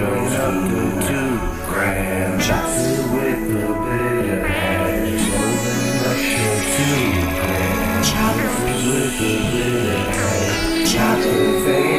goes up to two grams. Shots it with a bit of hash. Golden rush two grams. Choppers with a bit of hash. Chopper